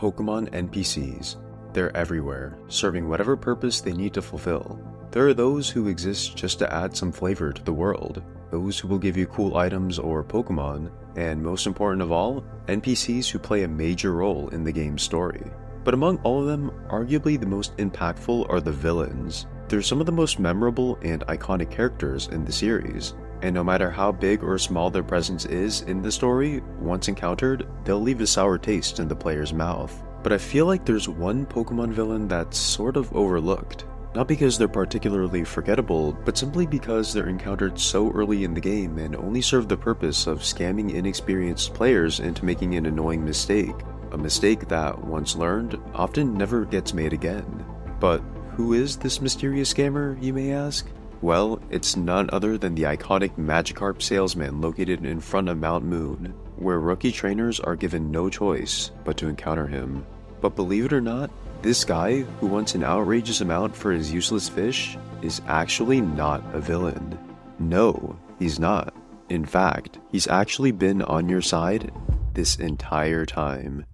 Pokemon NPCs. They're everywhere, serving whatever purpose they need to fulfill. There are those who exist just to add some flavor to the world, those who will give you cool items or Pokemon, and most important of all, NPCs who play a major role in the game's story. But among all of them, arguably the most impactful are the villains. They're some of the most memorable and iconic characters in the series, and no matter how big or small their presence is in the story, once encountered, they'll leave a sour taste in the player's mouth. But I feel like there's one Pokemon villain that's sort of overlooked. Not because they're particularly forgettable, but simply because they're encountered so early in the game and only serve the purpose of scamming inexperienced players into making an annoying mistake. A mistake that, once learned, often never gets made again. But who is this mysterious scammer, you may ask? Well, it's none other than the iconic Magikarp salesman located in front of Mount Moon, where rookie trainers are given no choice but to encounter him. But believe it or not, this guy, who wants an outrageous amount for his useless fish, is actually not a villain. No, he's not. In fact, he's actually been on your side this entire time.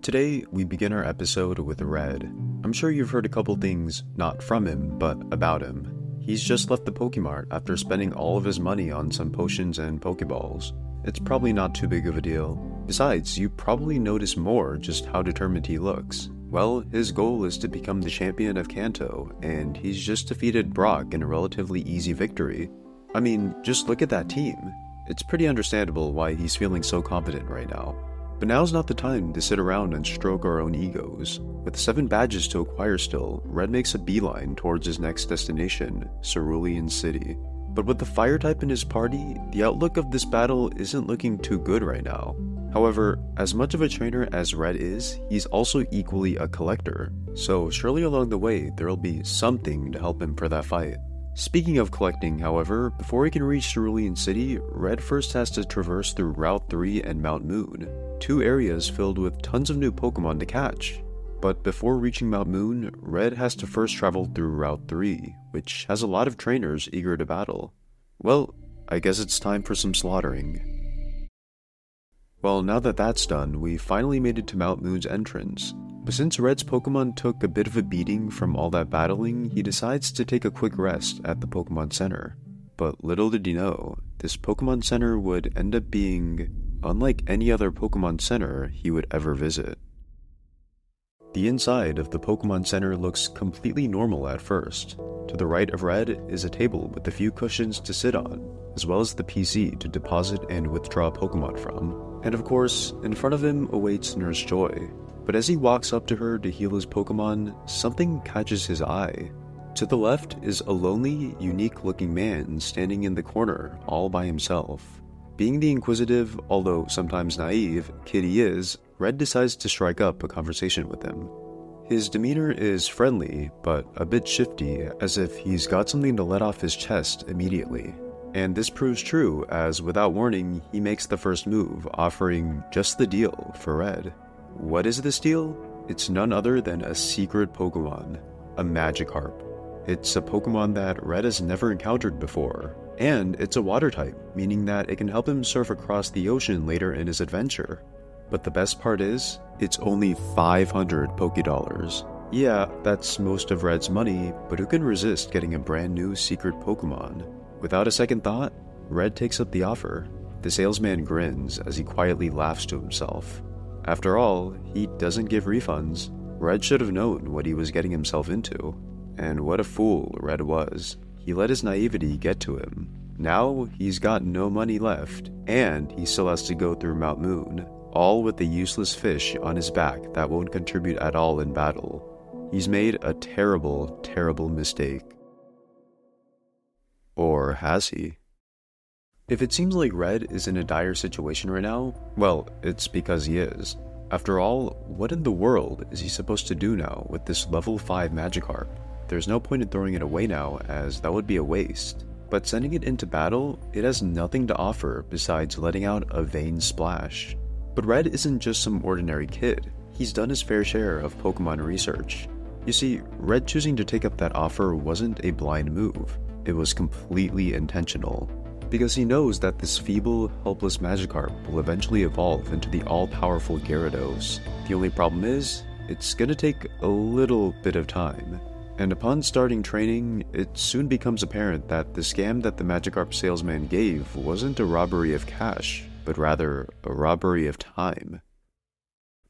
Today, we begin our episode with Red. I'm sure you've heard a couple things, not from him, but about him. He's just left the Pokemart after spending all of his money on some potions and Pokeballs. It's probably not too big of a deal. Besides, you probably notice more just how determined he looks. Well, his goal is to become the champion of Kanto, and he's just defeated Brock in a relatively easy victory. I mean, just look at that team. It's pretty understandable why he's feeling so confident right now. But now's not the time to sit around and stroke our own egos. With seven badges to acquire still, Red makes a beeline towards his next destination, Cerulean City. But with the fire type in his party, the outlook of this battle isn't looking too good right now. However, as much of a trainer as Red is, he's also equally a collector, so surely along the way there'll be something to help him for that fight. Speaking of collecting, however, before he can reach Cerulean City, Red first has to traverse through Route 3 and Mount Moon, two areas filled with tons of new Pokemon to catch. But before reaching Mount Moon, Red has to first travel through Route 3, which has a lot of trainers eager to battle. Well, I guess it's time for some slaughtering. Well, now that that's done, we finally made it to Mount Moon's entrance, but since Red's Pokemon took a bit of a beating from all that battling, he decides to take a quick rest at the Pokemon Center. But little did he know, this Pokemon Center would end up being unlike any other Pokemon Center he would ever visit. The inside of the Pokemon Center looks completely normal at first. To the right of Red is a table with a few cushions to sit on, as well as the PC to deposit and withdraw Pokemon from. And of course, in front of him awaits Nurse Joy, but as he walks up to her to heal his Pokemon, something catches his eye. To the left is a lonely, unique looking man standing in the corner all by himself. Being the inquisitive, although sometimes naive, kid he is, Red decides to strike up a conversation with him. His demeanor is friendly, but a bit shifty, as if he's got something to let off his chest immediately. And this proves true, as without warning, he makes the first move, offering just the deal for Red. What is this deal? It's none other than a secret Pokemon, a Magikarp. It's a Pokemon that Red has never encountered before, and it's a water type, meaning that it can help him surf across the ocean later in his adventure. But the best part is, it's only 500 Pokédollars. Yeah, that's most of Red's money, but who can resist getting a brand new secret Pokemon? Without a second thought, Red takes up the offer. The salesman grins as he quietly laughs to himself. After all, he doesn't give refunds. Red should have known what he was getting himself into. And what a fool Red was. He let his naivety get to him. Now he's got no money left, and he still has to go through Mount Moon, all with a useless fish on his back that won't contribute at all in battle. He's made a terrible, terrible mistake. Or has he? If it seems like Red is in a dire situation right now, well, it's because he is. After all, what in the world is he supposed to do now with this level 5 Magikarp? There's no point in throwing it away now, as that would be a waste. But sending it into battle, it has nothing to offer besides letting out a vain splash. But Red isn't just some ordinary kid, he's done his fair share of Pokemon research. You see, Red choosing to take up that offer wasn't a blind move, it was completely intentional. because he knows that this feeble, helpless Magikarp will eventually evolve into the all-powerful Gyarados. The only problem is, it's gonna take a little bit of time. And upon starting training, it soon becomes apparent that the scam that the Magikarp salesman gave wasn't a robbery of cash, but rather a robbery of time.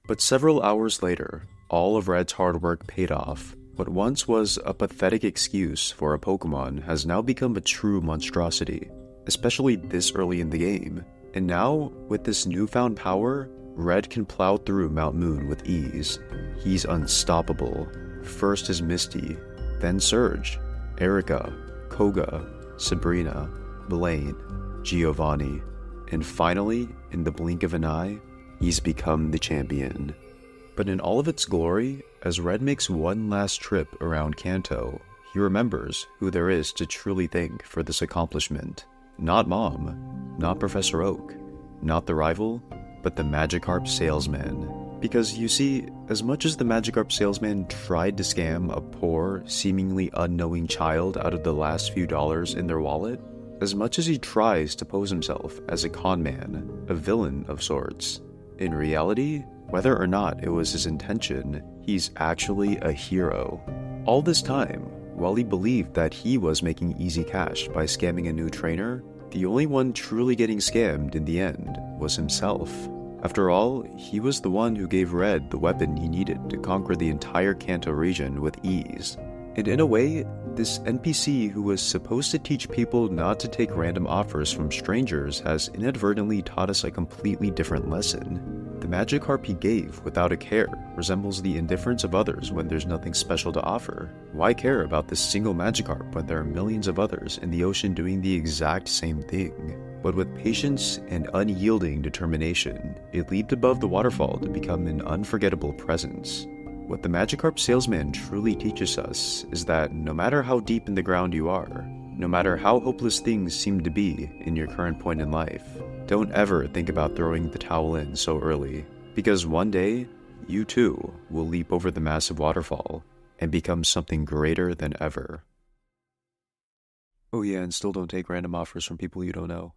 But several hours later, all of Red's hard work paid off. What once was a pathetic excuse for a Pokemon has now become a true monstrosity, especially this early in the game. And now, with this newfound power, Red can plow through Mount Moon with ease. He's unstoppable, First is Misty, then Surge, Erika, Koga, Sabrina, Blaine, Giovanni, and finally, in the blink of an eye, he's become the champion. But in all of its glory, as Red makes one last trip around Kanto, he remembers who there is to truly thank for this accomplishment. Not Mom, not Professor Oak, not the rival, but the Magikarp salesman because you see, as much as the Magikarp salesman tried to scam a poor, seemingly unknowing child out of the last few dollars in their wallet, as much as he tries to pose himself as a conman, a villain of sorts, in reality, whether or not it was his intention, he's actually a hero. All this time, while he believed that he was making easy cash by scamming a new trainer, the only one truly getting scammed in the end was himself. After all, he was the one who gave Red the weapon he needed to conquer the entire Kanto region with ease. And in a way, this NPC who was supposed to teach people not to take random offers from strangers has inadvertently taught us a completely different lesson. The Magikarp he gave without a care resembles the indifference of others when there's nothing special to offer. Why care about this single Magikarp when there are millions of others in the ocean doing the exact same thing? But with patience and unyielding determination, it leaped above the waterfall to become an unforgettable presence. What the Magikarp salesman truly teaches us is that no matter how deep in the ground you are, no matter how hopeless things seem to be in your current point in life, don't ever think about throwing the towel in so early, because one day, you too will leap over the massive waterfall and become something greater than ever. Oh, yeah, and still don't take random offers from people you don't know.